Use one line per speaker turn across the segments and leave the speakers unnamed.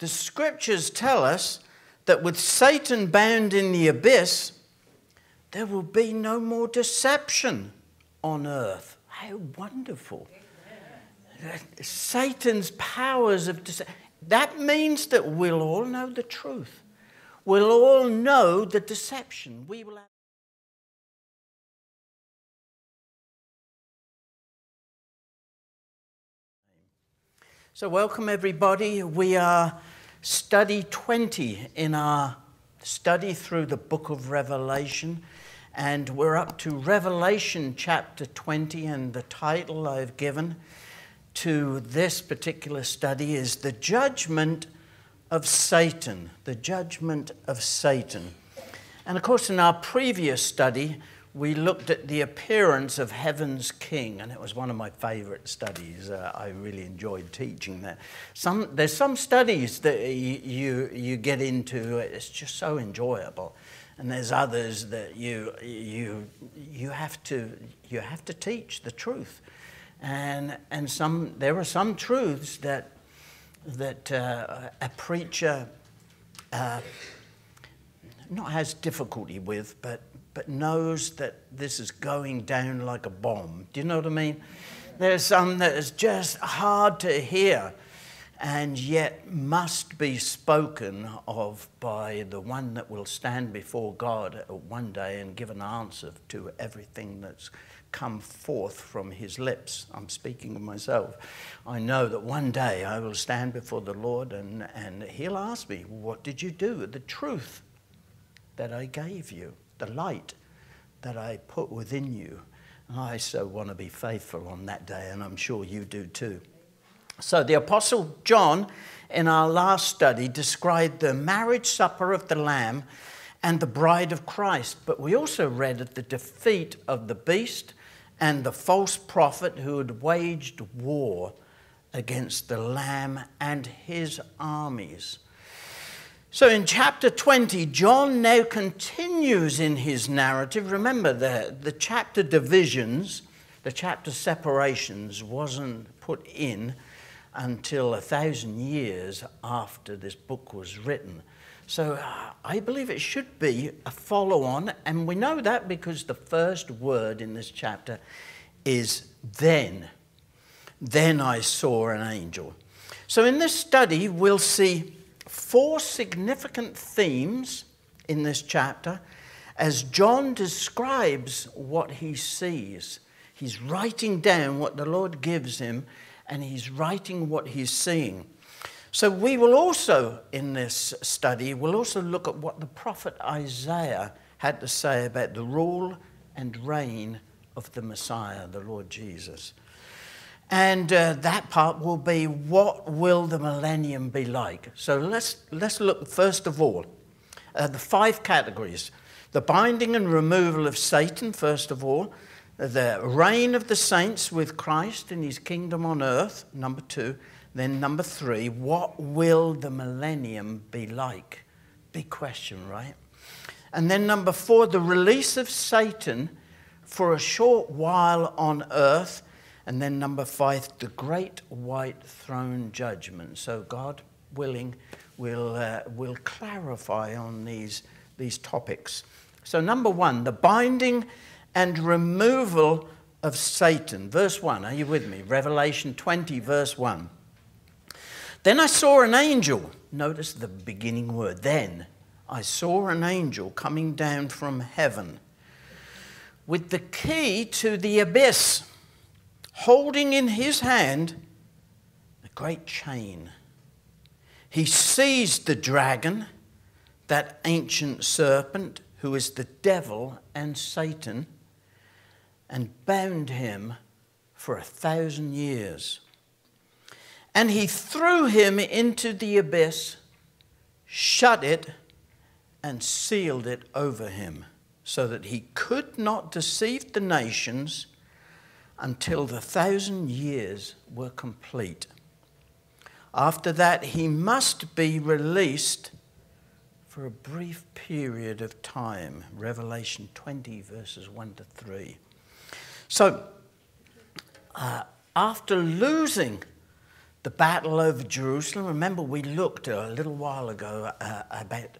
the scriptures tell us that with Satan bound in the abyss, there will be no more deception on earth. How wonderful. Satan's powers of deception. That means that we'll all know the truth. We'll all know the deception. We will have So, welcome everybody. We are study 20 in our study through the book of Revelation, and we're up to Revelation chapter 20, and the title I've given to this particular study is The Judgment of Satan. The Judgment of Satan. And of course, in our previous study, we looked at the appearance of Heaven's King, and it was one of my favorite studies. Uh, I really enjoyed teaching that. Some, there's some studies that you, you, get into, it's just so enjoyable. And there's others that you, you, you, have, to, you have to teach the truth. And, and some, there are some truths that, that uh, a preacher uh, not has difficulty with, but but knows that this is going down like a bomb. Do you know what I mean? There's some that is just hard to hear and yet must be spoken of by the one that will stand before God one day and give an answer to everything that's come forth from his lips. I'm speaking of myself. I know that one day I will stand before the Lord and, and he'll ask me, What did you do? The truth that I gave you the light that I put within you. And I so want to be faithful on that day, and I'm sure you do too. So, the Apostle John, in our last study, described the marriage supper of the Lamb and the bride of Christ. But we also read of the defeat of the beast and the false prophet who had waged war against the Lamb and his armies. So in chapter 20, John now continues in his narrative. Remember, the, the chapter divisions, the chapter separations wasn't put in until a thousand years after this book was written. So uh, I believe it should be a follow on, and we know that because the first word in this chapter is then. Then I saw an angel. So in this study, we'll see four significant themes in this chapter as John describes what he sees. He's writing down what the Lord gives him and he's writing what he's seeing. So we will also, in this study, we'll also look at what the prophet Isaiah had to say about the rule and reign of the Messiah, the Lord Jesus. And uh, that part will be what will the millennium be like? So let's, let's look first of all at the five categories the binding and removal of Satan, first of all, the reign of the saints with Christ in his kingdom on earth, number two. Then, number three, what will the millennium be like? Big question, right? And then, number four, the release of Satan for a short while on earth and then number five, the great white throne judgment. So God willing, will uh, will clarify on these, these topics. So number one, the binding and removal of Satan. Verse 1, are you with me? Revelation 20, verse 1. Then I saw an angel. Notice the beginning word. Then I saw an angel coming down from heaven with the key to the abyss holding in his hand a great chain. He seized the dragon, that ancient serpent who is the devil and Satan, and bound him for a thousand years. And he threw him into the abyss, shut it, and sealed it over him, so that he could not deceive the nations until the thousand years were complete. After that, he must be released for a brief period of time. Revelation 20, verses 1 to 3. So, uh, after losing the battle over Jerusalem. Remember, we looked a little while ago uh, about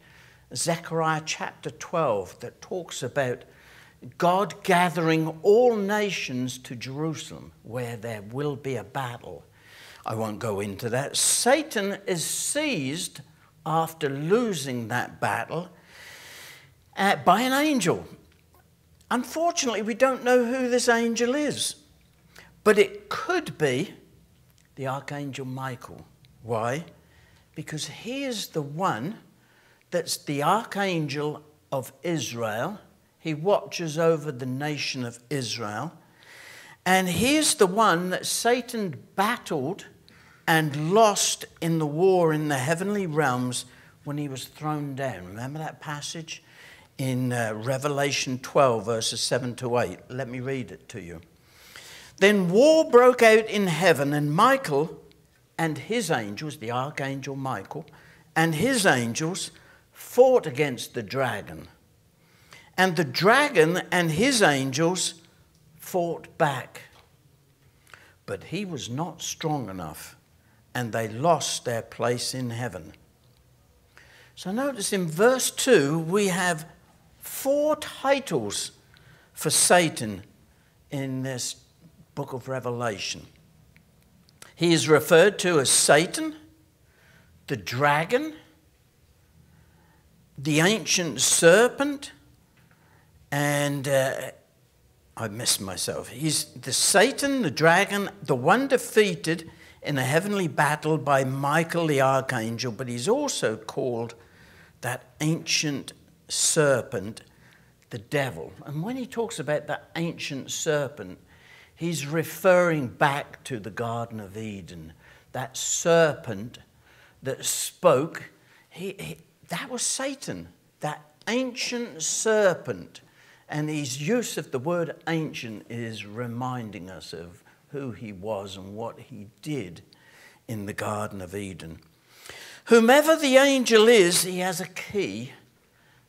Zechariah chapter 12 that talks about God gathering all nations to Jerusalem where there will be a battle. I won't go into that. Satan is seized after losing that battle uh, by an angel. Unfortunately, we don't know who this angel is, but it could be the Archangel Michael. Why? Because he is the one that's the Archangel of Israel. He watches over the nation of Israel. And he's the one that Satan battled and lost in the war in the heavenly realms when he was thrown down. Remember that passage in uh, Revelation 12, verses 7 to 8? Let me read it to you. Then war broke out in heaven, and Michael and his angels, the archangel Michael, and his angels fought against the dragon. And the dragon and his angels fought back. But he was not strong enough, and they lost their place in heaven. So notice in verse 2, we have four titles for Satan in this book of Revelation. He is referred to as Satan, the dragon, the ancient serpent, and uh, I missed myself. He's the Satan, the dragon, the one defeated in a heavenly battle by Michael the archangel, but he's also called that ancient serpent, the devil. And when he talks about that ancient serpent, he's referring back to the Garden of Eden. That serpent that spoke, he, he, that was Satan, that ancient serpent and his use of the word ancient is reminding us of who he was and what he did in the Garden of Eden. Whomever the angel is, he has a key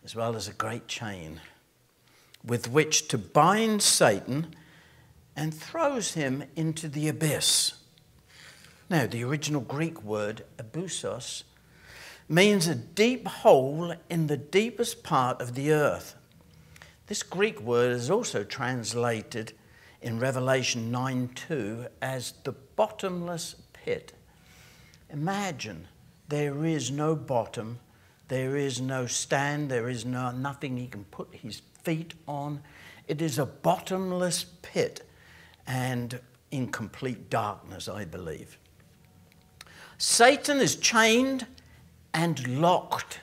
as well as a great chain with which to bind Satan and throws him into the abyss. Now, the original Greek word, abusos, means a deep hole in the deepest part of the earth. This Greek word is also translated in Revelation 9:2 as the bottomless pit. Imagine there is no bottom, there is no stand, there is no, nothing he can put his feet on. It is a bottomless pit and in complete darkness, I believe. Satan is chained and locked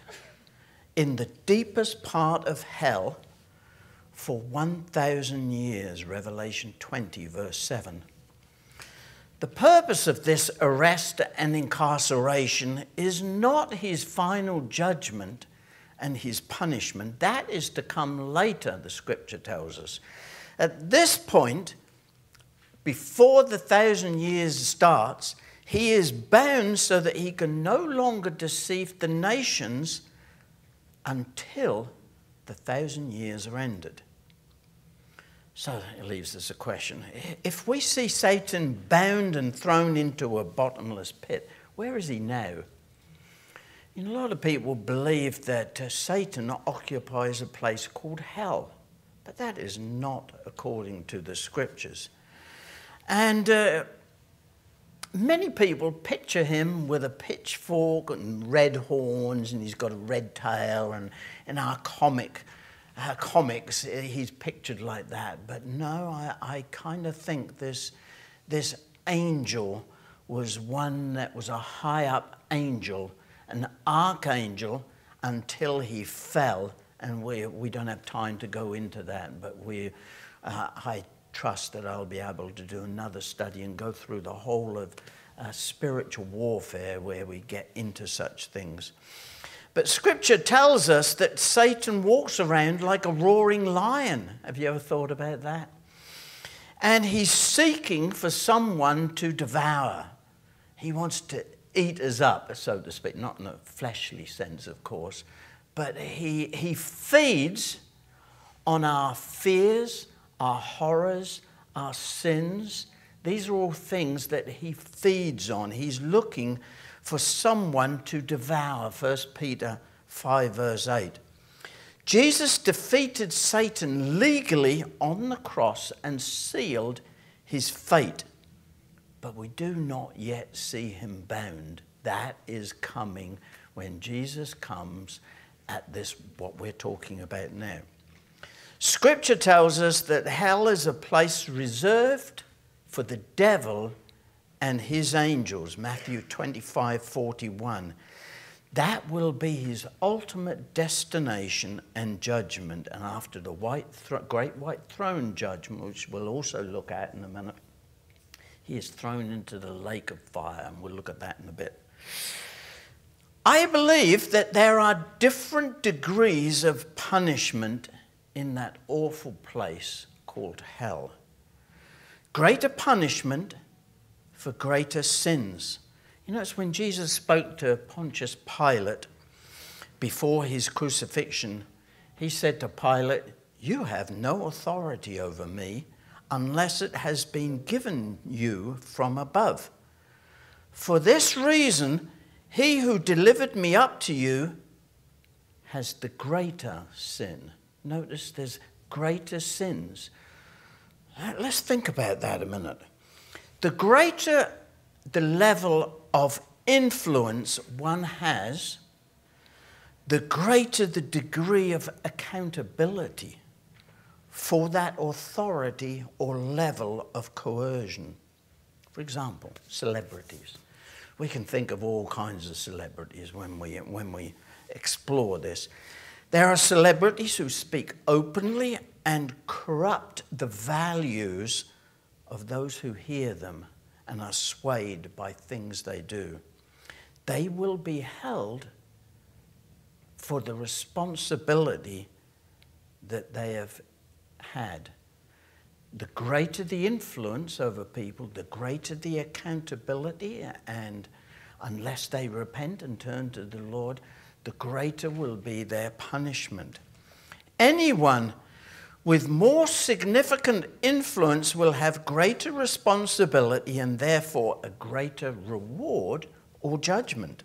in the deepest part of hell for 1,000 years, Revelation 20, verse 7. The purpose of this arrest and incarceration is not his final judgment and his punishment. That is to come later, the scripture tells us. At this point, before the thousand years starts, he is bound so that he can no longer deceive the nations until the thousand years are ended. So it leaves us a question. If we see Satan bound and thrown into a bottomless pit, where is he now? You know, a lot of people believe that uh, Satan occupies a place called hell, but that is not according to the scriptures. And uh, many people picture him with a pitchfork and red horns, and he's got a red tail, and in our comic uh, comics, uh, he's pictured like that. But no, I, I kind of think this, this angel was one that was a high up angel, an archangel, until he fell. And we, we don't have time to go into that, but we, uh, I trust that I'll be able to do another study and go through the whole of uh, spiritual warfare where we get into such things. But scripture tells us that Satan walks around like a roaring lion. Have you ever thought about that? And he's seeking for someone to devour. He wants to eat us up, so to speak, not in a fleshly sense, of course, but he, he feeds on our fears, our horrors, our sins, These are all things that he feeds on. He's looking for someone to devour. 1 Peter 5, verse 8. Jesus defeated Satan legally on the cross and sealed his fate. But we do not yet see him bound. That is coming when Jesus comes at this, what we're talking about now. Scripture tells us that hell is a place reserved for the devil and his angels. Matthew 25 41. That will be his ultimate destination and judgment. And after the white great white throne judgment, which we'll also look at in a minute, he is thrown into the lake of fire. And we'll look at that in a bit. I believe that there are different degrees of punishment in that awful place called hell. Greater punishment for greater sins. You know, it's when Jesus spoke to Pontius Pilate before his crucifixion, he said to Pilate, You have no authority over me unless it has been given you from above. For this reason, he who delivered me up to you has the greater sin. Notice there's greater sins. Let's think about that a minute. The greater the level of influence one has, the greater the degree of accountability for that authority or level of coercion. For example, celebrities. We can think of all kinds of celebrities when we, when we explore this. There are celebrities who speak openly and corrupt the values of those who hear them and are swayed by things they do. They will be held for the responsibility that they have had. The greater the influence over people, the greater the accountability, and unless they repent and turn to the Lord, the greater will be their punishment. Anyone with more significant influence will have greater responsibility and therefore a greater reward or judgment.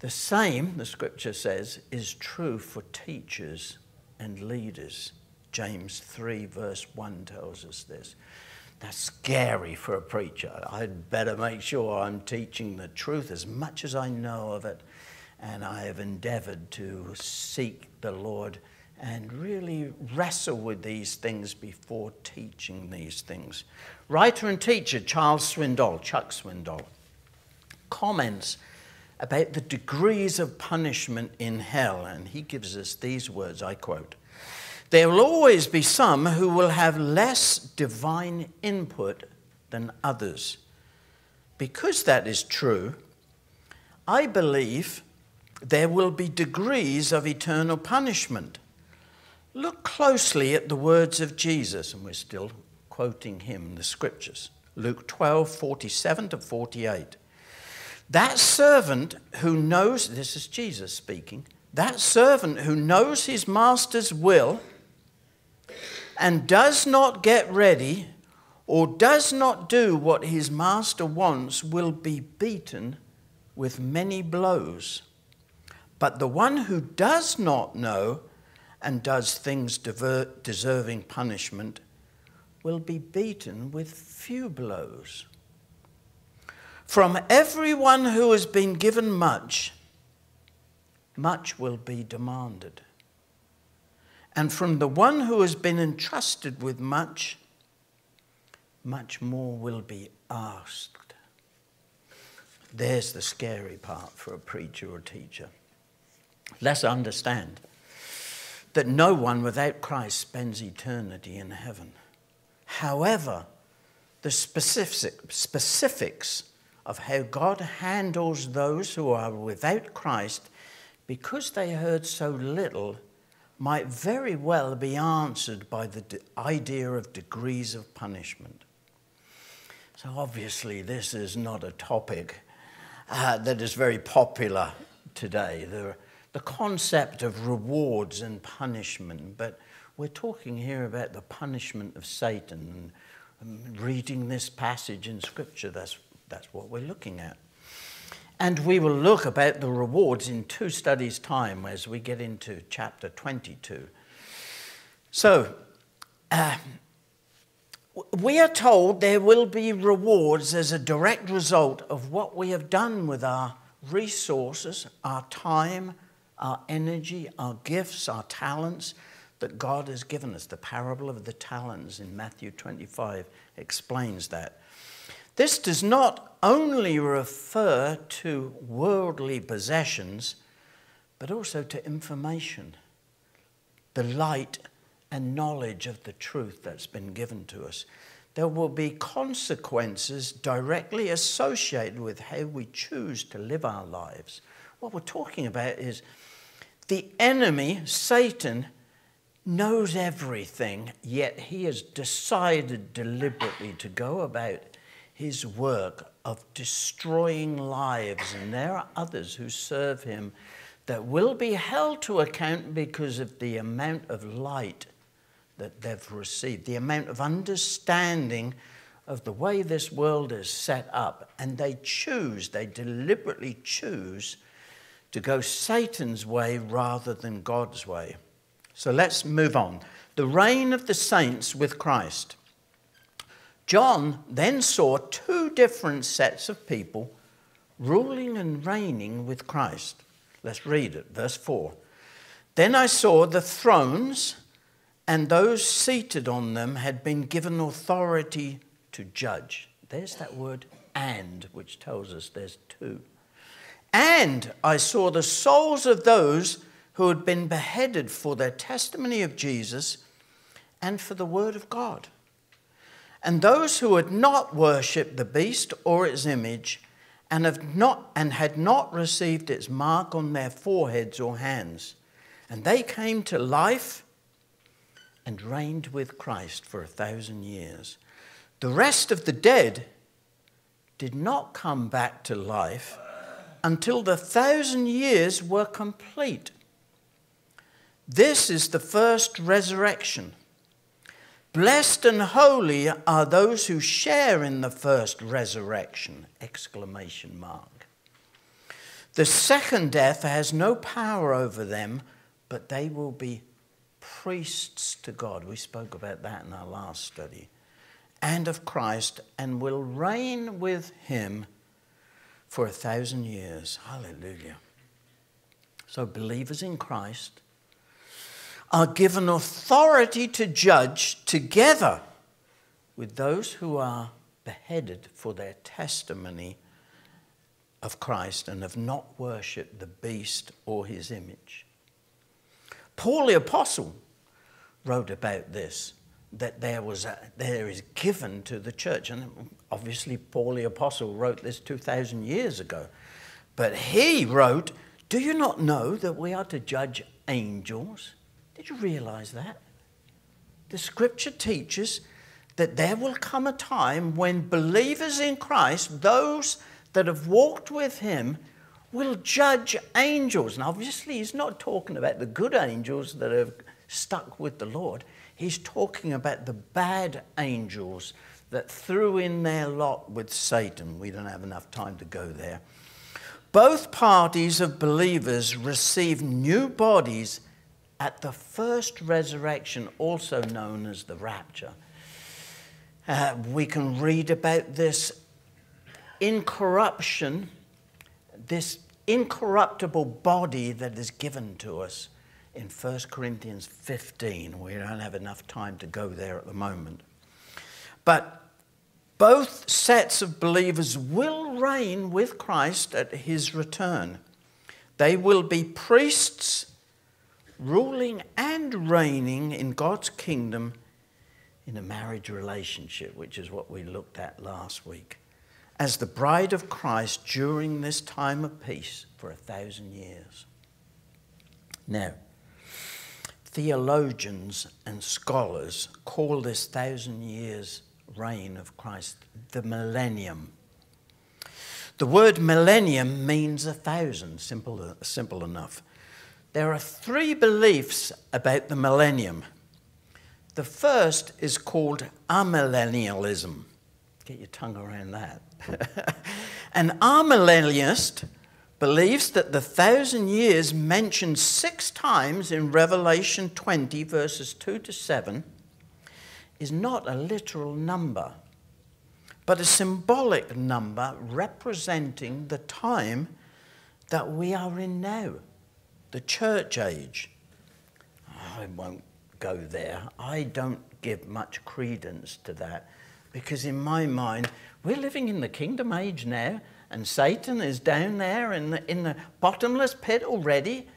The same, the scripture says, is true for teachers and leaders. James 3, verse 1 tells us this. That's scary for a preacher. I'd better make sure I'm teaching the truth as much as I know of it. And I have endeavored to seek the Lord and really wrestle with these things before teaching these things. Writer and teacher Charles Swindoll, Chuck Swindoll, comments about the degrees of punishment in hell, and he gives us these words I quote There will always be some who will have less divine input than others. Because that is true, I believe there will be degrees of eternal punishment. Look closely at the words of Jesus, and we're still quoting him, in the scriptures. Luke 12, 47 to 48. That servant who knows, this is Jesus speaking, that servant who knows his master's will and does not get ready or does not do what his master wants will be beaten with many blows. But the one who does not know and does things deserving punishment will be beaten with few blows. From everyone who has been given much, much will be demanded. And from the one who has been entrusted with much, much more will be asked. There's the scary part for a preacher or teacher. Let's understand that no one without Christ spends eternity in heaven. However, the specific, specifics of how God handles those who are without Christ because they heard so little might very well be answered by the idea of degrees of punishment. So, obviously, this is not a topic uh, that is very popular today. There the concept of rewards and punishment, but we're talking here about the punishment of Satan. reading this passage in Scripture. That's, that's what we're looking at. And we will look about the rewards in two studies' time as we get into chapter 22. So, uh, we are told there will be rewards as a direct result of what we have done with our resources, our time, our energy, our gifts, our talents that God has given us. The parable of the talents in Matthew 25 explains that. This does not only refer to worldly possessions, but also to information, the light and knowledge of the truth that's been given to us. There will be consequences directly associated with how we choose to live our lives. What we're talking about is the enemy, Satan, knows everything, yet he has decided deliberately to go about his work of destroying lives. And there are others who serve him that will be held to account because of the amount of light that they've received, the amount of understanding of the way this world is set up. And they choose, they deliberately choose to go Satan's way rather than God's way. So let's move on. The reign of the saints with Christ. John then saw two different sets of people ruling and reigning with Christ. Let's read it, verse 4. Then I saw the thrones and those seated on them had been given authority to judge. There's that word and, which tells us there's two. And I saw the souls of those who had been beheaded for their testimony of Jesus and for the word of God. And those who had not worshipped the beast or its image and, have not, and had not received its mark on their foreheads or hands. And they came to life and reigned with Christ for a thousand years. The rest of the dead did not come back to life until the thousand years were complete. This is the first resurrection. Blessed and holy are those who share in the first resurrection! Exclamation mark. The second death has no power over them, but they will be priests to God. We spoke about that in our last study. And of Christ, and will reign with him for a thousand years. Hallelujah. So, believers in Christ are given authority to judge together with those who are beheaded for their testimony of Christ and have not worshipped the beast or his image. Paul the Apostle wrote about this that there, was a, there is given to the church. And obviously, Paul the Apostle wrote this 2,000 years ago. But he wrote, Do you not know that we are to judge angels? Did you realize that? The scripture teaches that there will come a time when believers in Christ, those that have walked with him, will judge angels. And obviously, he's not talking about the good angels that have stuck with the Lord. He's talking about the bad angels that threw in their lot with Satan. We don't have enough time to go there. Both parties of believers receive new bodies at the first resurrection, also known as the rapture. Uh, we can read about this incorruption this incorruptible body that is given to us in 1 Corinthians 15. We don't have enough time to go there at the moment. But both sets of believers will reign with Christ at his return. They will be priests ruling and reigning in God's kingdom in a marriage relationship, which is what we looked at last week as the bride of Christ during this time of peace for a thousand years. Now, theologians and scholars call this thousand years reign of Christ the millennium. The word millennium means a thousand, simple, simple enough. There are three beliefs about the millennium. The first is called amillennialism. Get your tongue around that. An amillennialist believes that the thousand years mentioned six times in Revelation 20, verses 2 to 7, is not a literal number, but a symbolic number representing the time that we are in now, the church age. I won't go there. I don't give much credence to that because, in my mind, we're living in the kingdom age now, and Satan is down there in the, in the bottomless pit already.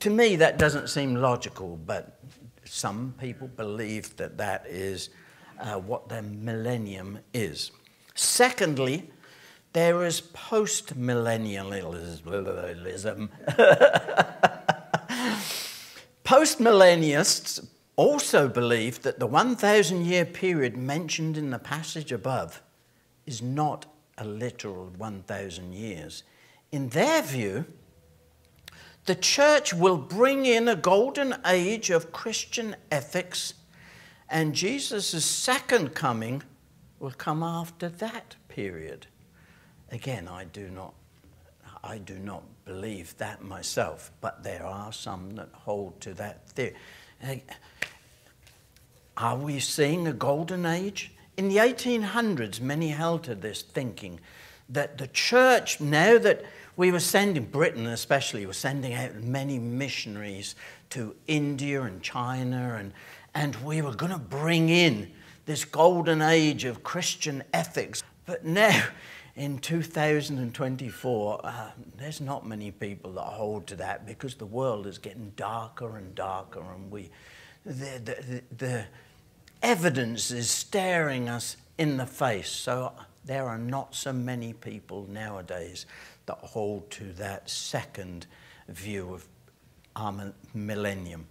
To me, that doesn't seem logical, but some people believe that that is uh, what the millennium is. Secondly, there is post millennialism. post millennialists also believe that the 1,000 year period mentioned in the passage above is not a literal 1,000 years. In their view, the church will bring in a golden age of Christian ethics, and Jesus' second coming will come after that period. Again, I do not, I do not believe that myself, but there are some that hold to that theory. Are we seeing a golden age? In the 1800s, many held to this thinking that the church, now that we were sending, Britain especially, was sending out many missionaries to India and China, and, and we were going to bring in this golden age of Christian ethics. But now, in 2024, uh, there's not many people that hold to that because the world is getting darker and darker, and we, the, the, the, evidence is staring us in the face. So there are not so many people nowadays that hold to that second view of our millennium.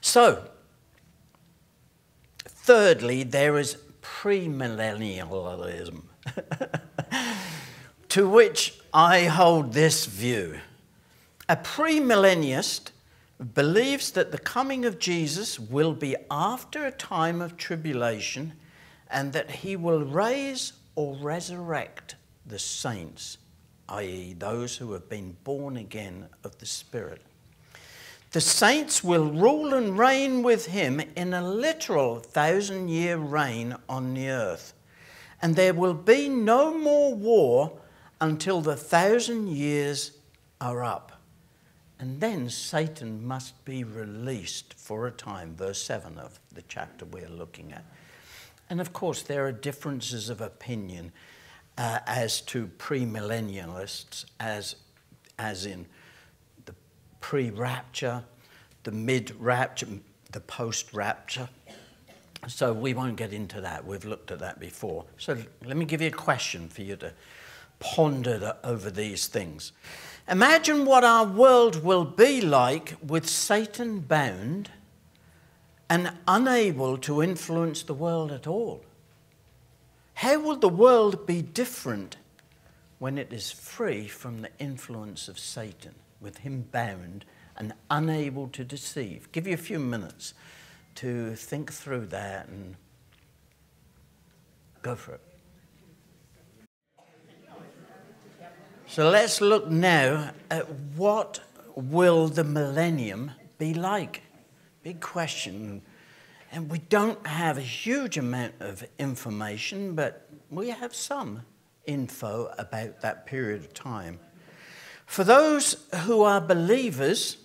So, thirdly, there is premillennialism, to which I hold this view. A premillennialist believes that the coming of Jesus will be after a time of tribulation and that he will raise or resurrect the saints, i.e., those who have been born again of the Spirit. The saints will rule and reign with him in a literal thousand year reign on the earth. And there will be no more war until the thousand years are up. And then Satan must be released for a time, verse 7 of the chapter we're looking at. And of course, there are differences of opinion uh, as to premillennialists, as, as in the pre rapture, the mid rapture, the post rapture. So we won't get into that. We've looked at that before. So let me give you a question for you to ponder over these things. Imagine what our world will be like with Satan bound and unable to influence the world at all. How will the world be different when it is free from the influence of Satan, with him bound and unable to deceive? Give you a few minutes to think through that and go for it. So let's look now at what will the millennium be like? Big question. And we don't have a huge amount of information, but we have some info about that period of time. For those who are believers,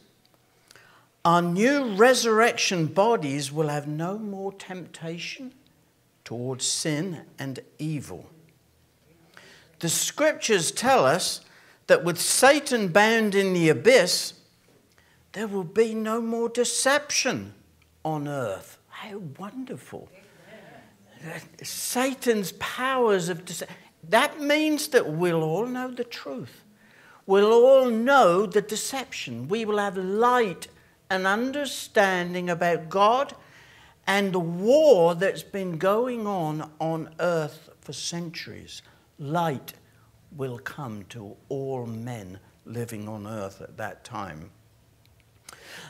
our new resurrection bodies will have no more temptation towards sin and evil. The scriptures tell us that with Satan bound in the abyss, there will be no more deception on earth. How wonderful. Satan's powers of deception. That means that we'll all know the truth. We'll all know the deception. We will have light and understanding about God and the war that's been going on on earth for centuries light will come to all men living on earth at that time.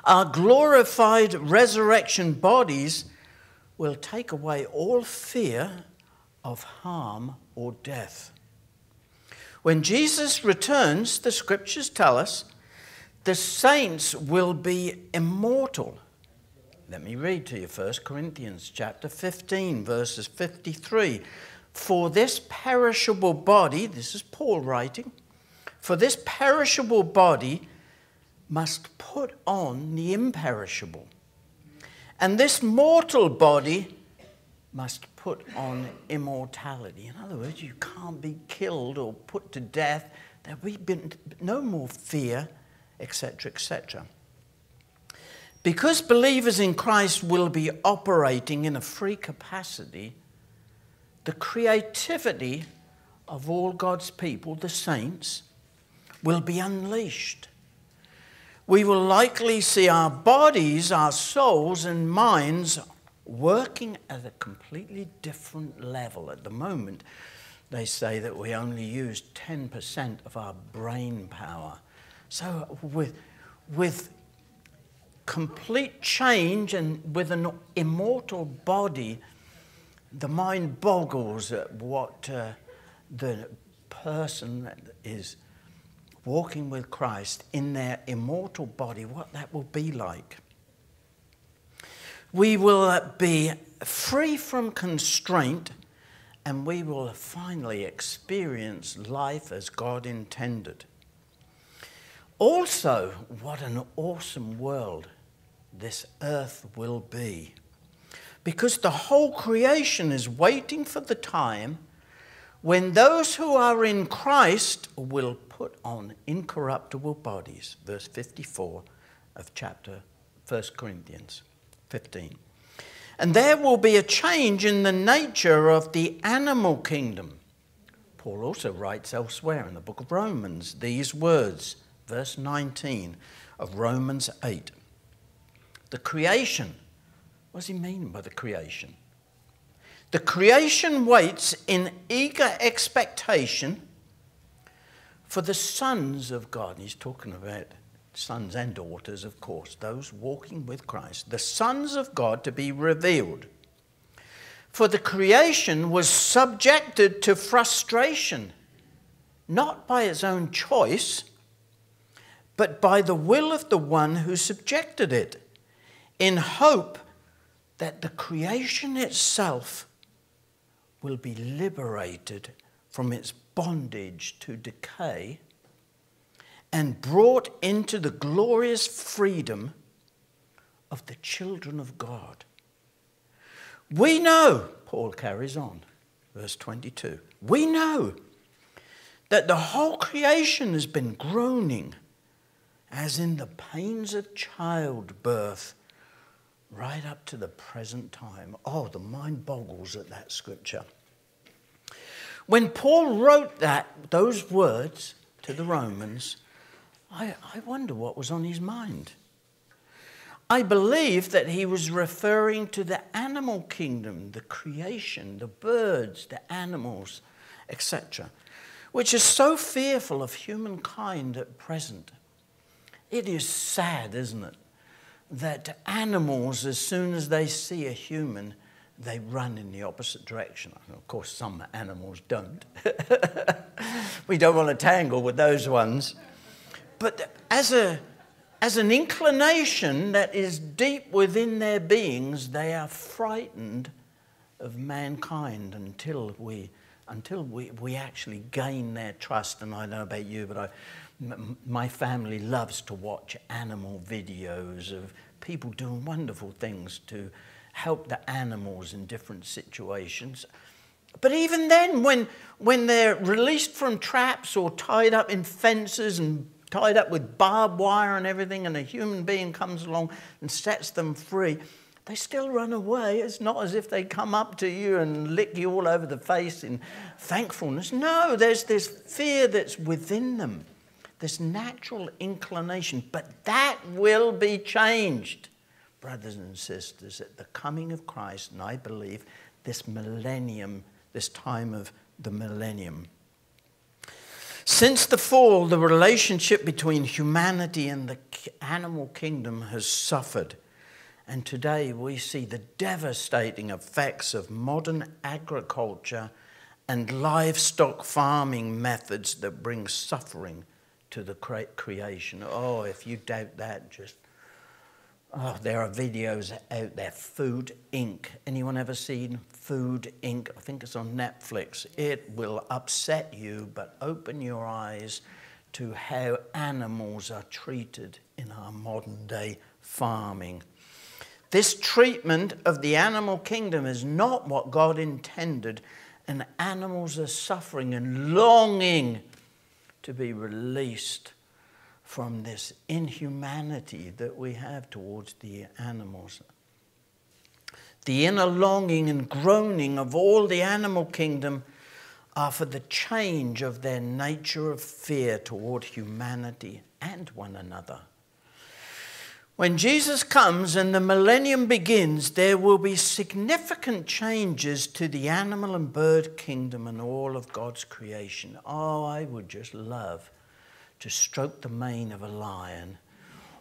our glorified resurrection bodies will take away all fear of harm or death. When Jesus returns, the scriptures tell us, the saints will be immortal. Let me read to you 1 Corinthians chapter 15 verses 53. For this perishable body, this is Paul writing, for this perishable body must put on the imperishable. And this mortal body must put on immortality. In other words, you can't be killed or put to death. There will be no more fear, etc., etc. Because believers in Christ will be operating in a free capacity, the creativity of all God's people, the saints, will be unleashed. We will likely see our bodies, our souls, and minds working at a completely different level. At the moment, they say that we only use 10% of our brain power. So, with, with complete change and with an immortal body, the mind boggles at what uh, the person is walking with Christ in their immortal body, what that will be like. We will be free from constraint and we will finally experience life as God intended. Also, what an awesome world this earth will be. Because the whole creation is waiting for the time when those who are in Christ will put on incorruptible bodies. Verse 54 of chapter 1 Corinthians 15. And there will be a change in the nature of the animal kingdom. Paul also writes elsewhere in the book of Romans these words, verse 19 of Romans 8. The creation, what does he mean by the creation? The creation waits in eager expectation for the sons of God. He's talking about sons and daughters, of course, those walking with Christ, the sons of God to be revealed. For the creation was subjected to frustration, not by its own choice, but by the will of the one who subjected it, in hope that the creation itself will be liberated from its bondage to decay and brought into the glorious freedom of the children of God. We know, Paul carries on, verse 22, we know that the whole creation has been groaning as in the pains of childbirth right up to the present time. Oh, the mind boggles at that scripture. When Paul wrote that, those words to the Romans, I, I wonder what was on his mind. I believe that he was referring to the animal kingdom, the creation, the birds, the animals, etc., which is so fearful of humankind at present. It is sad, isn't it, that animals, as soon as they see a human, they run in the opposite direction. Of course, some animals don't. we don't want to tangle with those ones. But as, a, as an inclination that is deep within their beings, they are frightened of mankind until we, until we, we actually gain their trust. And I don't know about you, but I, my family loves to watch animal videos of people doing wonderful things to help the animals in different situations. But even then, when, when they're released from traps or tied up in fences and tied up with barbed wire and everything, and a human being comes along and sets them free, they still run away. It's not as if they come up to you and lick you all over the face in thankfulness. No, there's this fear that's within them, this natural inclination. But that will be changed brothers and sisters, at the coming of Christ, and I believe this millennium, this time of the millennium. Since the fall, the relationship between humanity and the animal kingdom has suffered. And today we see the devastating effects of modern agriculture and livestock farming methods that bring suffering to the creation. Oh, if you doubt that, just oh, there are videos out there. Food Inc. Anyone ever seen Food Inc.? I think it's on Netflix. It will upset you, but open your eyes to how animals are treated in our modern day farming. This treatment of the animal kingdom is not what God intended, and animals are suffering and longing to be released from this inhumanity that we have towards the animals. The inner longing and groaning of all the animal kingdom are for the change of their nature of fear toward humanity and one another. When Jesus comes and the millennium begins, there will be significant changes to the animal and bird kingdom and all of God's creation. Oh, I would just love to stroke the mane of a lion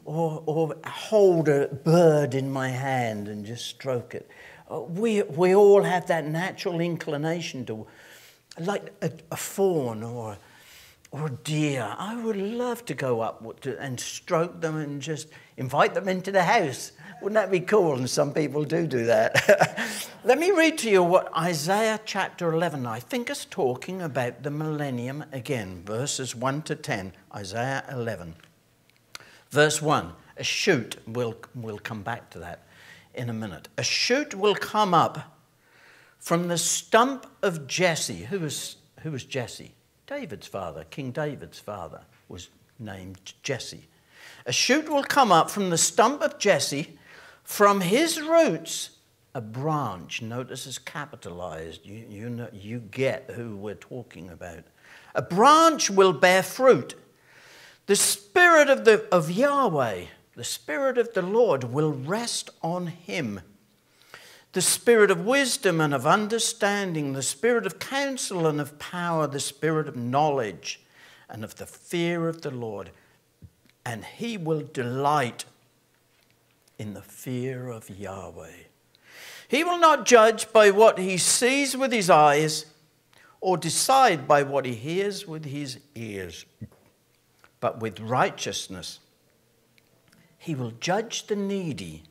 or, or hold a bird in my hand and just stroke it. Uh, we, we all have that natural inclination to, like a, a fawn or or deer, I would love to go up and stroke them and just invite them into the house. Wouldn't that be cool? And some people do do that. Let me read to you what Isaiah chapter 11, I think, is talking about the millennium again, verses 1 to 10. Isaiah 11. Verse 1 A shoot, we'll, we'll come back to that in a minute. A shoot will come up from the stump of Jesse. Who was, who was Jesse? David's father, King David's father, was named Jesse. A shoot will come up from the stump of Jesse, from his roots, a branch. Notice is capitalized. You, you, know, you get who we're talking about. A branch will bear fruit. The Spirit of, the, of Yahweh, the Spirit of the Lord, will rest on him the spirit of wisdom and of understanding, the spirit of counsel and of power, the spirit of knowledge and of the fear of the Lord. And he will delight in the fear of Yahweh. He will not judge by what he sees with his eyes or decide by what he hears with his ears, but with righteousness. He will judge the needy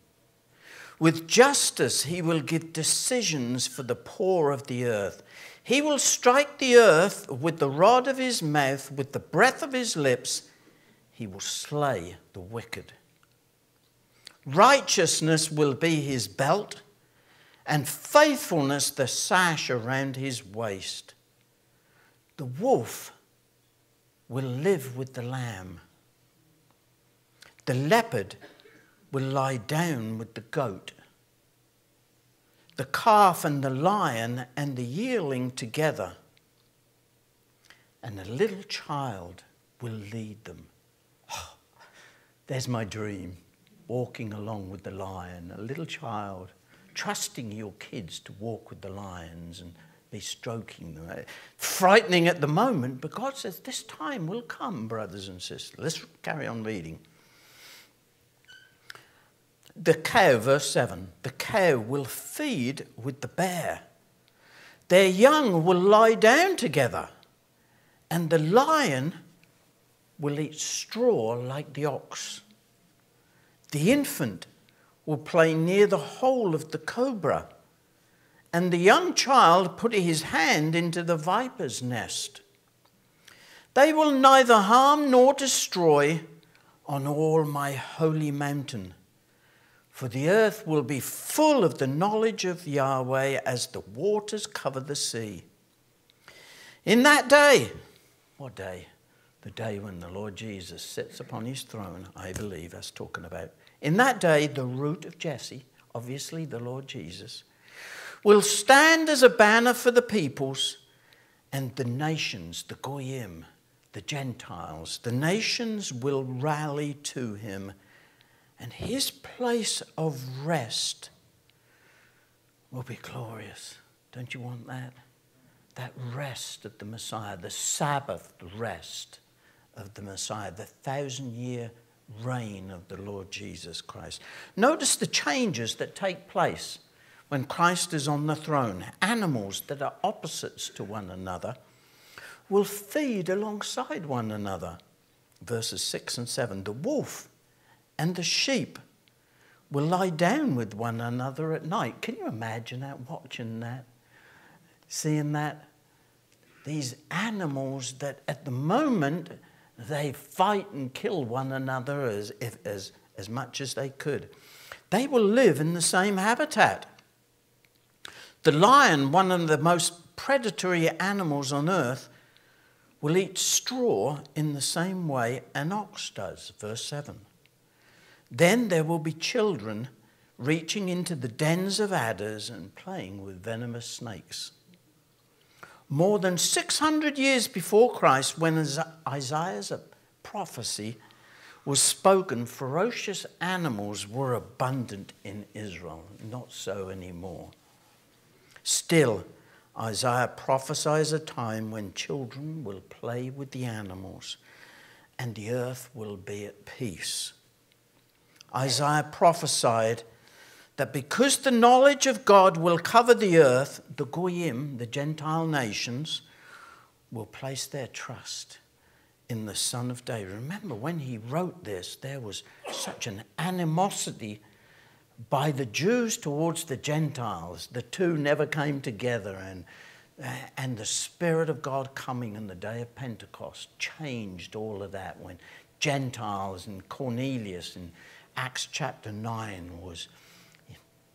with justice, he will give decisions for the poor of the earth. He will strike the earth with the rod of his mouth, with the breath of his lips. He will slay the wicked. Righteousness will be his belt, and faithfulness the sash around his waist. The wolf will live with the lamb. The leopard will lie down with the goat. The calf and the lion and the yearling together, and a little child will lead them. Oh, there's my dream walking along with the lion, a little child, trusting your kids to walk with the lions and be stroking them. Uh, frightening at the moment, but God says this time will come, brothers and sisters. Let's carry on reading. The cow, verse 7, the cow will feed with the bear. Their young will lie down together, and the lion will eat straw like the ox. The infant will play near the hole of the cobra, and the young child put his hand into the viper's nest. They will neither harm nor destroy on all my holy mountain for the earth will be full of the knowledge of Yahweh as the waters cover the sea. In that day, what day? The day when the Lord Jesus sits upon his throne, I believe, that's talking about. In that day, the root of Jesse, obviously the Lord Jesus, will stand as a banner for the peoples and the nations, the Goyim, the Gentiles. The nations will rally to him and his place of rest will be glorious. Don't you want that? That rest of the Messiah, the Sabbath rest of the Messiah, the thousand year reign of the Lord Jesus Christ. Notice the changes that take place when Christ is on the throne. Animals that are opposites to one another will feed alongside one another. Verses 6 and 7 The wolf and the sheep will lie down with one another at night. Can you imagine that, watching that, seeing that? These animals that at the moment they fight and kill one another as, if, as, as much as they could. They will live in the same habitat. The lion, one of the most predatory animals on earth, will eat straw in the same way an ox does. Verse 7. Then there will be children reaching into the dens of adders and playing with venomous snakes. More than 600 years before Christ, when Isaiah's prophecy was spoken, ferocious animals were abundant in Israel. Not so anymore. Still, Isaiah prophesies a time when children will play with the animals and the earth will be at peace. Isaiah prophesied that because the knowledge of God will cover the earth, the Goyim, the Gentile nations, will place their trust in the Son of David. Remember, when he wrote this, there was such an animosity by the Jews towards the Gentiles. The two never came together, and, and the Spirit of God coming in the day of Pentecost changed all of that when Gentiles and Cornelius in Acts chapter 9 was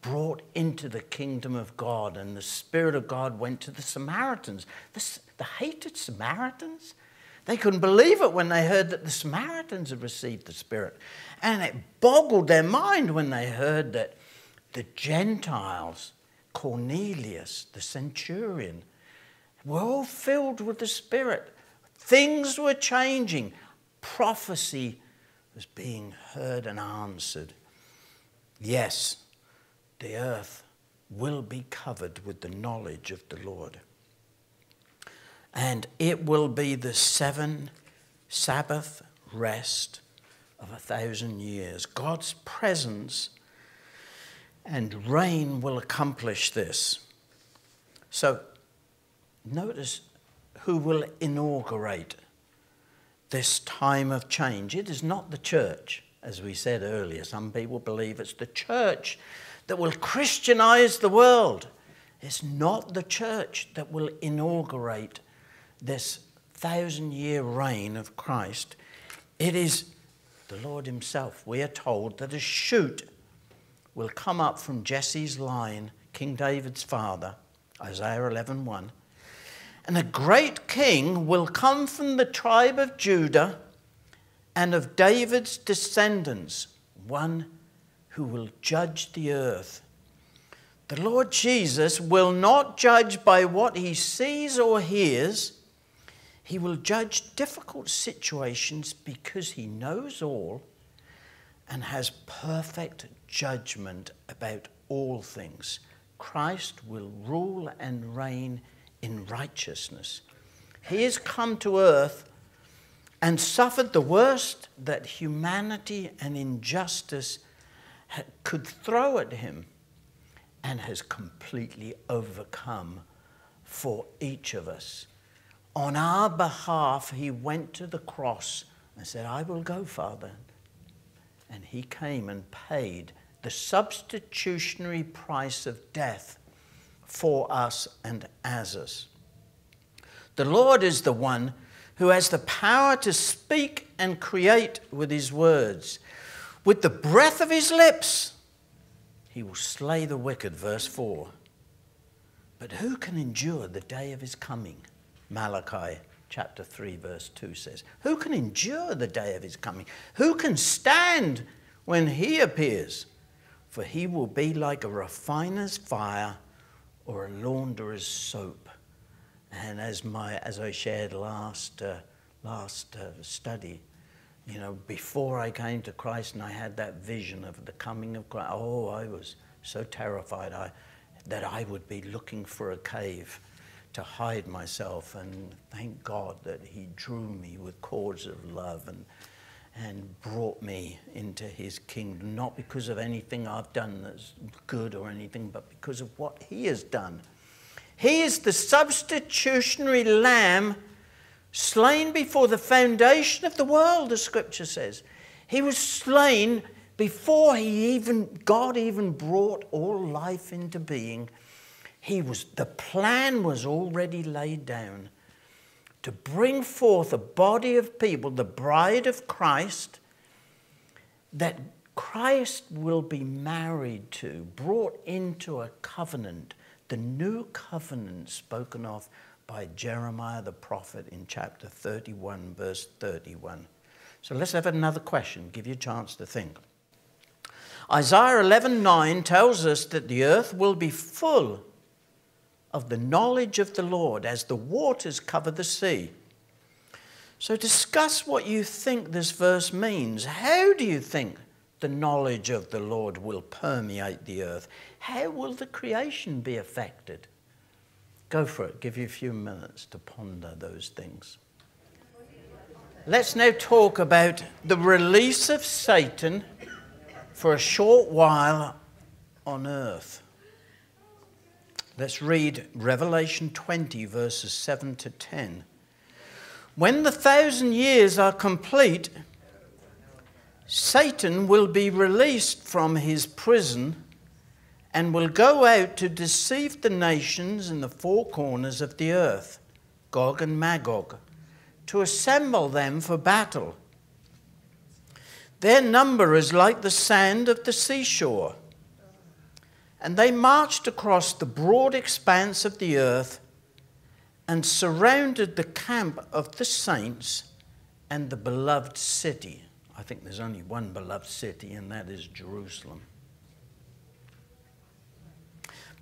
brought into the kingdom of God, and the Spirit of God went to the Samaritans, the, the hated Samaritans. They couldn't believe it when they heard that the Samaritans had received the Spirit. And it boggled their mind when they heard that the Gentiles, Cornelius, the centurion, were all filled with the Spirit. Things were changing. Prophecy was being heard and answered. Yes, the earth will be covered with the knowledge of the Lord and it will be the seven Sabbath rest of a thousand years. God's presence and reign will accomplish this. So, notice who will inaugurate this time of change. It is not the church, as we said earlier. Some people believe it's the church that will Christianize the world. It's not the church that will inaugurate this thousand year reign of Christ, it is the Lord Himself. We are told that a shoot will come up from Jesse's line, King David's father, Isaiah 11:1. And a great king will come from the tribe of Judah and of David's descendants, one who will judge the earth. The Lord Jesus will not judge by what he sees or hears he will judge difficult situations because he knows all and has perfect judgment about all things. Christ will rule and reign in righteousness. He has come to earth and suffered the worst that humanity and injustice could throw at him and has completely overcome for each of us on our behalf, he went to the cross and said, I will go, Father. And he came and paid the substitutionary price of death for us and as us. The Lord is the one who has the power to speak and create with his words. With the breath of his lips, he will slay the wicked, verse 4. But who can endure the day of his coming? Malachi chapter 3, verse 2 says. Who can endure the day of his coming? Who can stand when he appears? For he will be like a refiner's fire or a launderer's soap. And as, my, as I shared last, uh, last uh, study, you know, before I came to Christ and I had that vision of the coming of Christ, oh, I was so terrified I, that I would be looking for a cave to hide myself. And thank God that He drew me with cords of love and, and brought me into his kingdom, not because of anything I've done that's good or anything, but because of what he has done. He is the substitutionary lamb slain before the foundation of the world, the scripture says. He was slain before he even God even brought all life into being. He was the plan was already laid down to bring forth a body of people, the bride of Christ, that Christ will be married to, brought into a covenant, the new covenant spoken of by Jeremiah the prophet in chapter 31, verse 31. So let's have another question, give you a chance to think. Isaiah 11:9 tells us that the earth will be full of the knowledge of the Lord as the waters cover the sea. So, discuss what you think this verse means. How do you think the knowledge of the Lord will permeate the earth? How will the creation be affected? Go for it. Give you a few minutes to ponder those things. Let's now talk about the release of Satan for a short while on earth. Let's read Revelation 20, verses 7 to 10. When the thousand years are complete, Satan will be released from his prison and will go out to deceive the nations in the four corners of the earth, Gog and Magog, to assemble them for battle. Their number is like the sand of the seashore and they marched across the broad expanse of the earth and surrounded the camp of the saints and the beloved city. I think there's only one beloved city, and that is Jerusalem.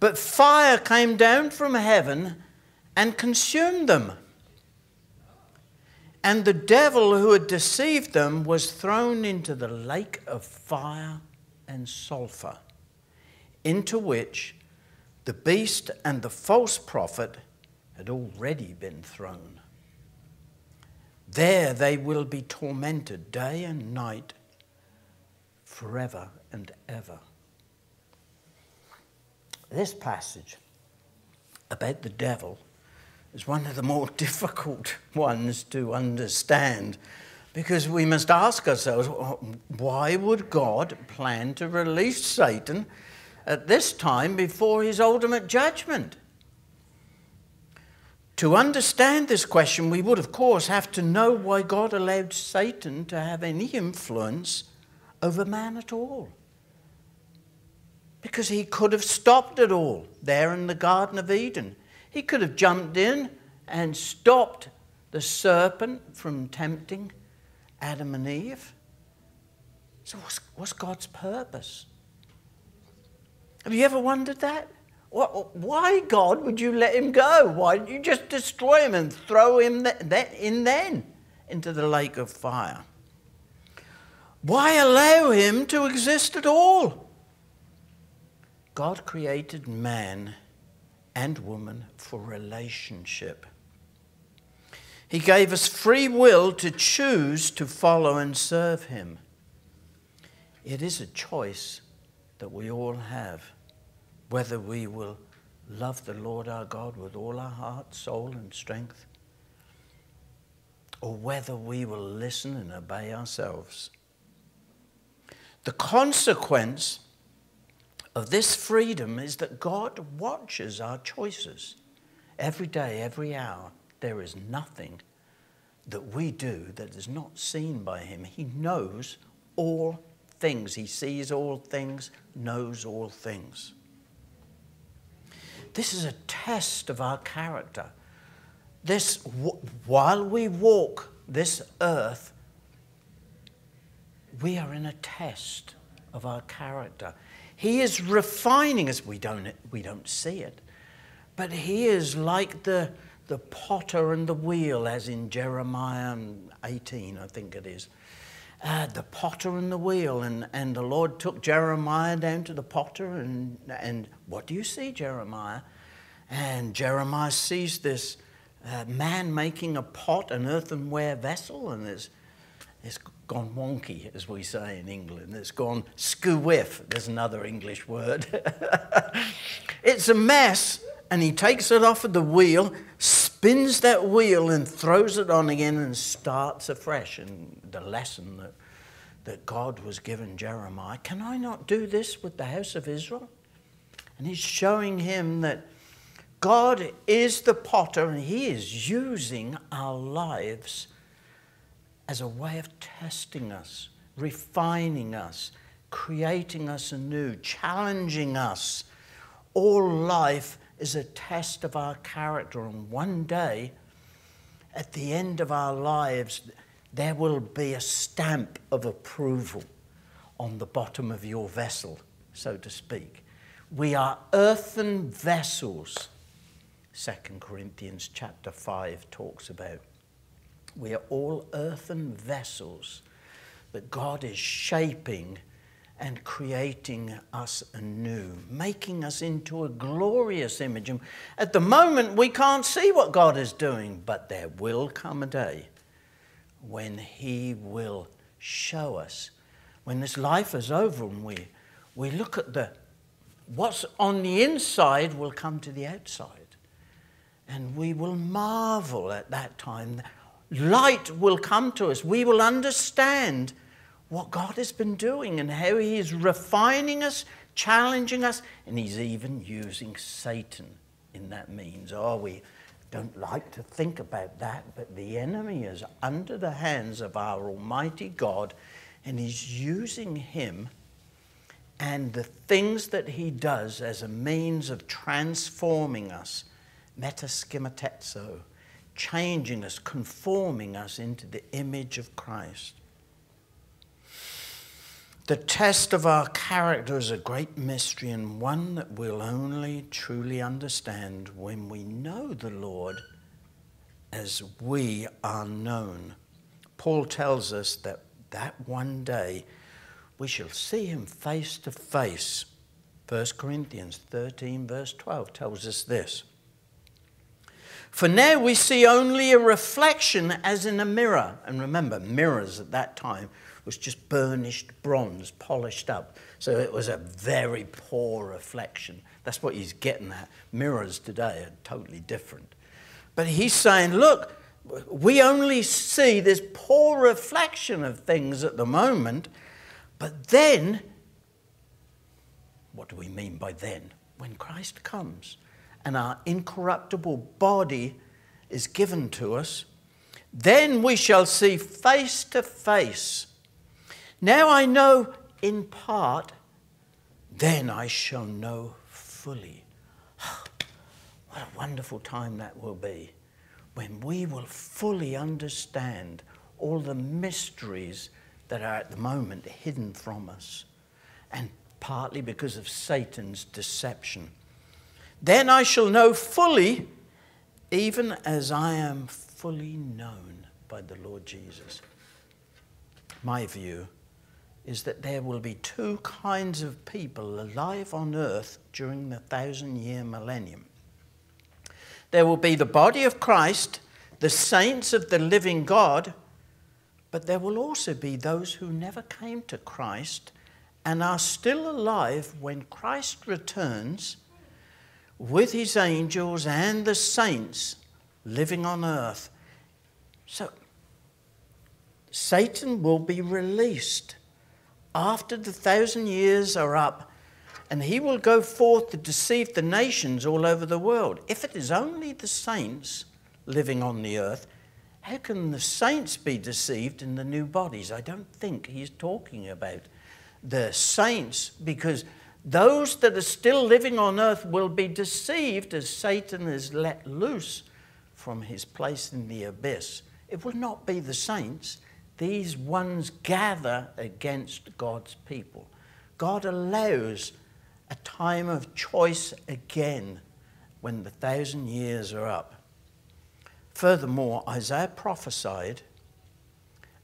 But fire came down from heaven and consumed them. And the devil who had deceived them was thrown into the lake of fire and sulfur into which the beast and the false prophet had already been thrown. There they will be tormented day and night forever and ever. This passage about the devil is one of the more difficult ones to understand because we must ask ourselves why would God plan to release Satan at this time before his ultimate judgment. To understand this question, we would, of course, have to know why God allowed Satan to have any influence over man at all. Because he could have stopped it all there in the Garden of Eden. He could have jumped in and stopped the serpent from tempting Adam and Eve. So, what's, what's God's purpose? Have you ever wondered that? Why, God, would you let him go? Why didn't you just destroy him and throw him in then into the lake of fire? Why allow him to exist at all? God created man and woman for relationship. He gave us free will to choose to follow and serve him. It is a choice that we all have whether we will love the Lord our God with all our heart, soul, and strength, or whether we will listen and obey ourselves. The consequence of this freedom is that God watches our choices every day, every hour. There is nothing that we do that is not seen by Him. He knows all things, He sees all things, knows all things. This is a test of our character. This, while we walk this earth, we are in a test of our character. He is refining us. We don't, we don't see it. But he is like the, the potter and the wheel, as in Jeremiah 18, I think it is. Uh, the potter and the wheel. And, and the Lord took Jeremiah down to the potter, and, and what do you see, Jeremiah? And Jeremiah sees this uh, man making a pot, an earthenware vessel, and there's, it's gone wonky, as we say in England. It's gone skoo-whiff. There's another English word. it's a mess, and he takes it off of the wheel, spins that wheel, and throws it on again and starts afresh. And the lesson that, that God was given Jeremiah can I not do this with the house of Israel? And he's showing him that God is the potter and he is using our lives as a way of testing us, refining us, creating us anew, challenging us. All life is a test of our character, and one day, at the end of our lives, there will be a stamp of approval on the bottom of your vessel, so to speak. We are earthen vessels, 2 Corinthians chapter 5 talks about. We are all earthen vessels that God is shaping and creating us anew, making us into a glorious image. And at the moment, we can't see what God is doing, but there will come a day when He will show us. When this life is over and we, we look at the what's on the inside will come to the outside. And we will marvel at that time light will come to us. We will understand what God has been doing and how He is refining us, challenging us, and He's even using Satan in that means. Oh, we don't like to think about that, but the enemy is under the hands of our Almighty God, and He's using him and the things that He does as a means of transforming us. Metaschematizo changing us, conforming us into the image of Christ. The test of our character is a great mystery and one that we'll only truly understand when we know the Lord as we are known. Paul tells us that that one day we shall see him face to face. 1 Corinthians 13, verse 12 tells us this. For now we see only a reflection as in a mirror. And remember, mirrors at that time was just burnished bronze, polished up. So it was a very poor reflection. That's what he's getting at. Mirrors today are totally different. But he's saying, look, we only see this poor reflection of things at the moment, but then, what do we mean by then? When Christ comes and our incorruptible body is given to us, then we shall see face to face. Now I know in part, then I shall know fully. What a wonderful time that will be when we will fully understand all the mysteries that are at the moment hidden from us, and partly because of Satan's deception. Then I shall know fully, even as I am fully known by the Lord Jesus. My view is that there will be two kinds of people alive on earth during the thousand year millennium. There will be the body of Christ, the saints of the living God, but there will also be those who never came to Christ and are still alive when Christ returns with his angels and the saints living on earth. So, Satan will be released after the thousand years are up, and he will go forth to deceive the nations all over the world. If it is only the saints living on the earth, how can the saints be deceived in the new bodies? I don't think he's talking about the saints because those that are still living on earth will be deceived as Satan is let loose from his place in the abyss. It will not be the saints. These ones gather against God's people. God allows a time of choice again when the thousand years are up. Furthermore, Isaiah prophesied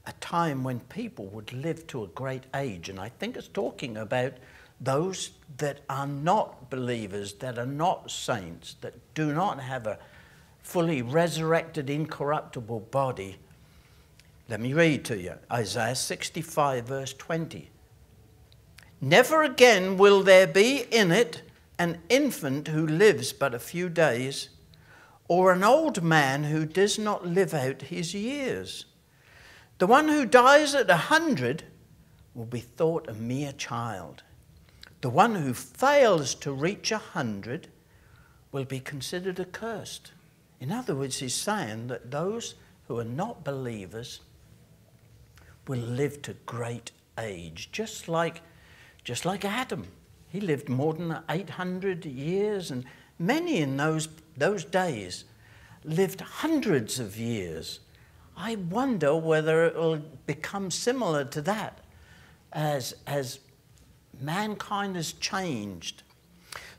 a time when people would live to a great age, and I think it's talking about those that are not believers, that are not saints, that do not have a fully resurrected, incorruptible body, Let me read to you Isaiah 65, verse 20. Never again will there be in it an infant who lives but a few days, or an old man who does not live out his years. The one who dies at a hundred will be thought a mere child. The one who fails to reach a hundred will be considered accursed. In other words, he's saying that those who are not believers will live to great age, just like, just like Adam. He lived more than 800 years, and many in those, those days lived hundreds of years. I wonder whether it will become similar to that as, as mankind has changed.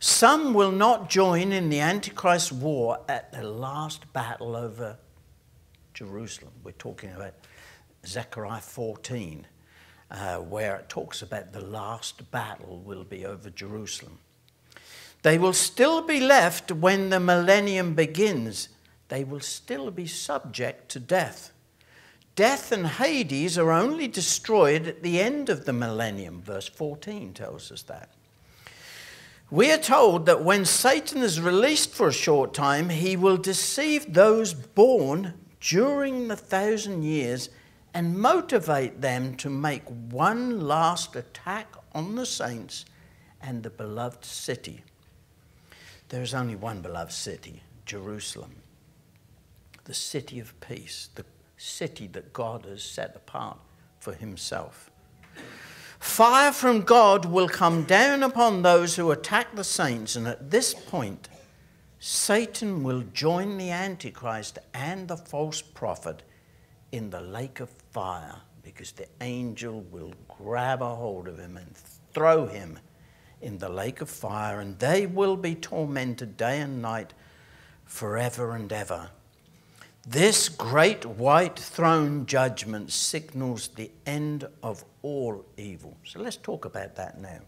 Some will not join in the Antichrist war at the last battle over Jerusalem. We're talking about Zechariah 14, uh, where it talks about the last battle will be over Jerusalem. They will still be left when the millennium begins. They will still be subject to death. Death and Hades are only destroyed at the end of the millennium. Verse 14 tells us that. We are told that when Satan is released for a short time, he will deceive those born during the thousand years and motivate them to make one last attack on the saints and the beloved city. There is only one beloved city, Jerusalem, the city of peace, the city that God has set apart for himself. Fire from God will come down upon those who attack the saints, and at this point, Satan will join the Antichrist and the false prophet in the lake of fire because the angel will grab a hold of him and throw him in the lake of fire, and they will be tormented day and night forever and ever. This great white throne judgment signals the end of all evil. So let's talk about that now.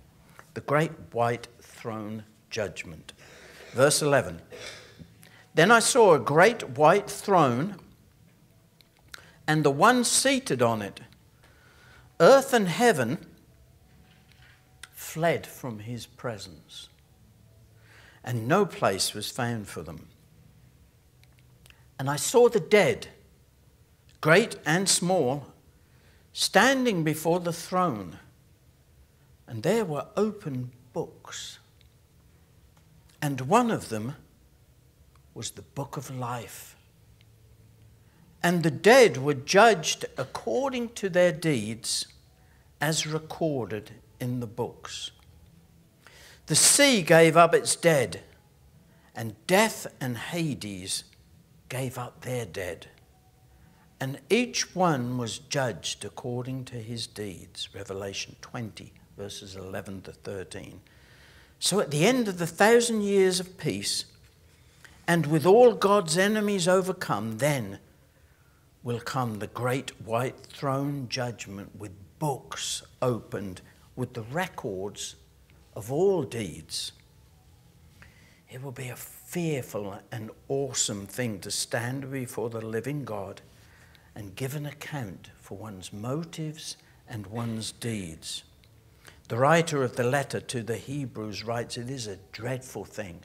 The great white throne judgment. Verse 11 Then I saw a great white throne and the one seated on it. Earth and heaven fled from his presence, and no place was found for them. And I saw the dead, great and small, standing before the throne, and there were open books. And one of them was the book of life. And the dead were judged according to their deeds as recorded in the books. The sea gave up its dead, and death and Hades gave up their dead. And each one was judged according to his deeds. Revelation 20, verses 11 to 13. So at the end of the thousand years of peace, and with all God's enemies overcome, then will come the great white throne judgment with books opened with the records of all deeds. It will be a fearful and awesome thing to stand before the living God and give an account for one's motives and one's deeds. The writer of the letter to the Hebrews writes, It is a dreadful thing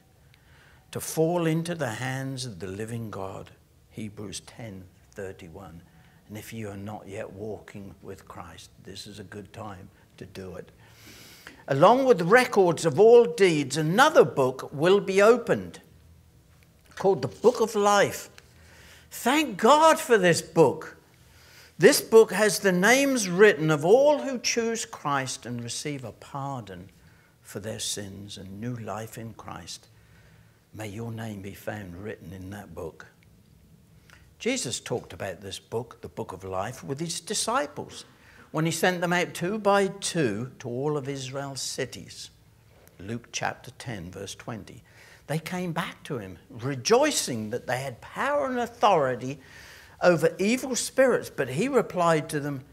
to fall into the hands of the living God. Hebrews 10 31. And if you are not yet walking with Christ, this is a good time to do it. Along with records of all deeds, another book will be opened called the Book of Life. Thank God for this book. This book has the names written of all who choose Christ and receive a pardon for their sins and new life in Christ. May your name be found written in that book. Jesus talked about this book, the book of life, with his disciples when he sent them out two by two to all of Israel's cities. Luke chapter 10, verse 20. They came back to him, rejoicing that they had power and authority over evil spirits. But he replied to them,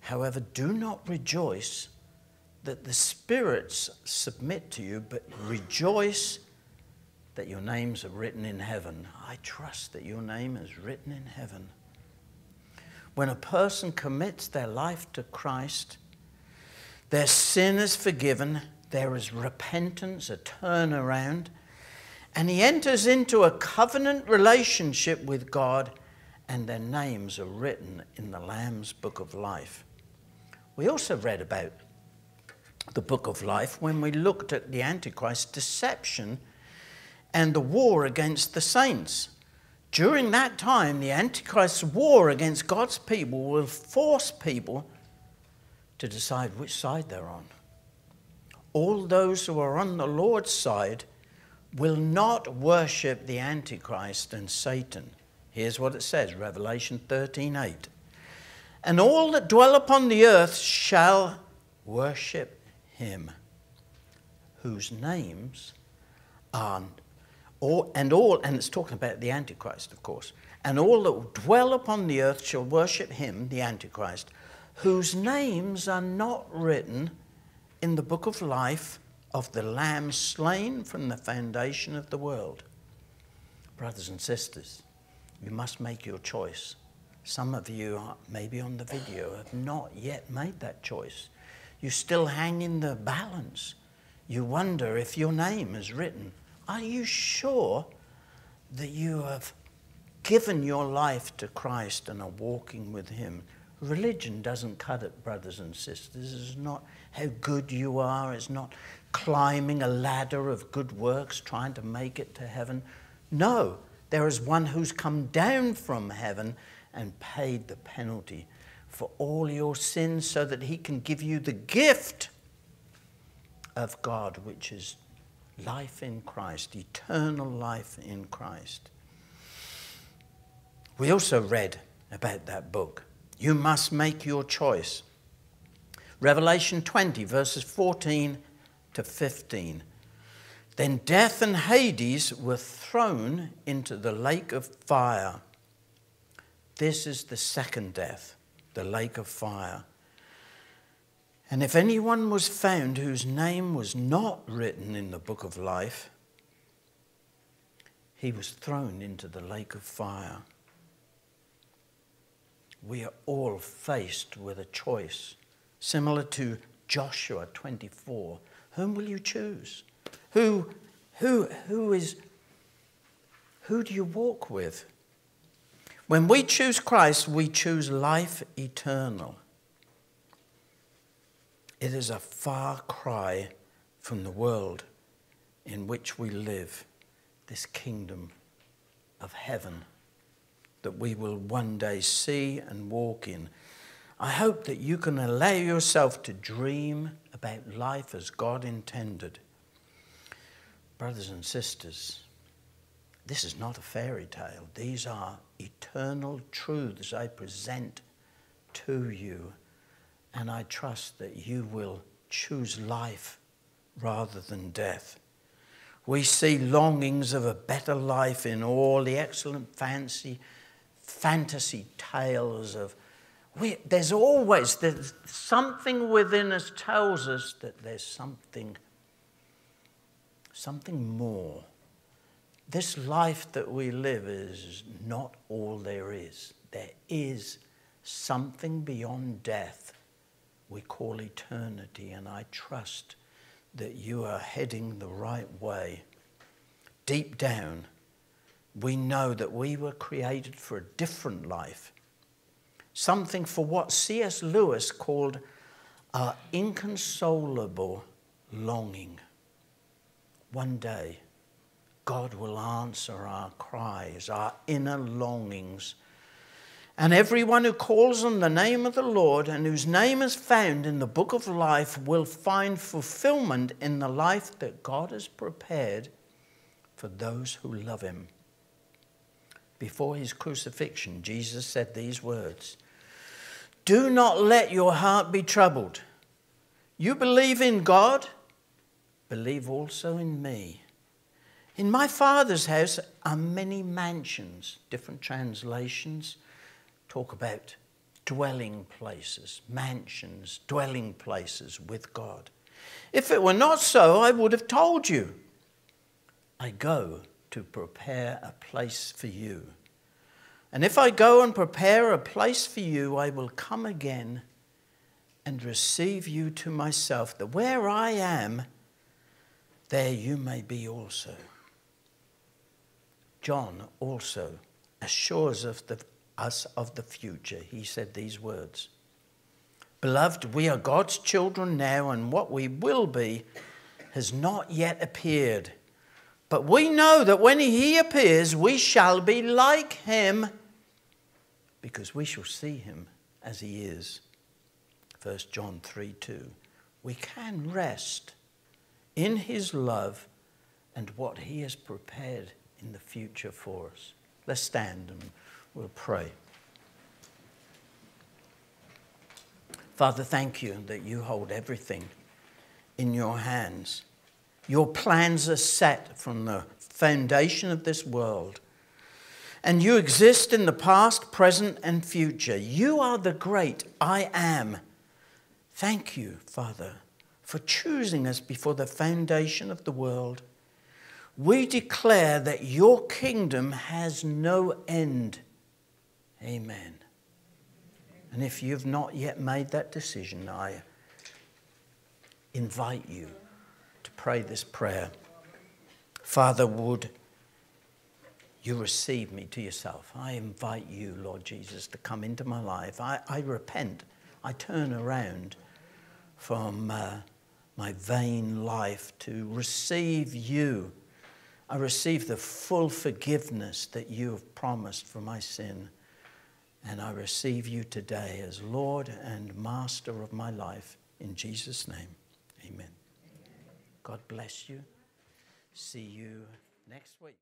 However, do not rejoice that the spirits submit to you, but rejoice that your names are written in heaven. I trust that your name is written in heaven. when a person commits their life to Christ, their sin is forgiven, there is repentance, a turnaround, and he enters into a covenant relationship with God, and their names are written in the Lamb's book of life. We also read about the book of life when we looked at the Antichrist's deception and the war against the saints. During that time, the Antichrist's war against God's people will force people to decide which side they're on. All those who are on the Lord's side will not worship the Antichrist and Satan. Here's what it says Revelation 13 8. And all that dwell upon the earth shall worship him, whose names are all, and all, and it's talking about the Antichrist, of course, and all that dwell upon the earth shall worship him, the Antichrist, whose names are not written in the book of life of the Lamb slain from the foundation of the world. Brothers and sisters, you must make your choice. Some of you, maybe on the video, have not yet made that choice. You still hang in the balance. You wonder if your name is written are you sure that you have given your life to Christ and are walking with Him? Religion doesn't cut it, brothers and sisters. It's not how good you are, it's not climbing a ladder of good works trying to make it to heaven. No, there is one who's come down from heaven and paid the penalty for all your sins so that he can give you the gift of God, which is life in Christ, eternal life in Christ. We also read about that book. You must make your choice. Revelation 20, verses 14 to 15. Then death and Hades were thrown into the lake of fire. This is the second death, the lake of fire. And if anyone was found whose name was not written in the book of life, he was thrown into the lake of fire. We are all faced with a choice, similar to Joshua 24. Whom will you choose? Who, who, who is, who do you walk with? When we choose Christ, we choose life eternal. It is a far cry from the world in which we live, this kingdom of heaven that we will one day see and walk in. I hope that you can allow yourself to dream about life as God intended. Brothers and sisters, this is not a fairy tale. These are eternal truths I present to you and I trust that you will choose life rather than death. We see longings of a better life in all the excellent fancy, fantasy tales of. We, there's always there's something within us tells us that there's something, something more. This life that we live is not all there is. There is something beyond death we call eternity, and I trust that you are heading the right way. Deep down, we know that we were created for a different life, something for what C.S. Lewis called our inconsolable longing. One day, God will answer our cries, our inner longings and everyone who calls on the name of the Lord and whose name is found in the book of life will find fulfillment in the life that God has prepared for those who love him. Before his crucifixion, Jesus said these words Do not let your heart be troubled. You believe in God, believe also in me. In my Father's house are many mansions, different translations talk about dwelling places, mansions, dwelling places with God. If it were not so, I would have told you. I go to prepare a place for you. And if I go and prepare a place for you, I will come again and receive you to myself, that where I am, there you may be also. John also assures of the, us of the future. He said these words Beloved, we are God's children now, and what we will be has not yet appeared. But we know that when he appears, we shall be like him because we shall see him as he is. 1 John 3 2. We can rest in his love and what he has prepared in the future for us. Let's stand and we'll pray. Father, thank you that you hold everything in your hands. Your plans are set from the foundation of this world. And you exist in the past, present, and future. You are the great I am. Thank you, Father, for choosing us before the foundation of the world. We declare that your kingdom has no end. Amen. And if you've not yet made that decision, I invite you to pray this prayer. Father, would you receive me to yourself? I invite you, Lord Jesus, to come into my life. I, I repent. I turn around from uh, my vain life to receive you. I receive the full forgiveness that you have promised for my sin. And I receive you today as Lord and Master of my life. In Jesus' name, amen. God bless you. See you next week.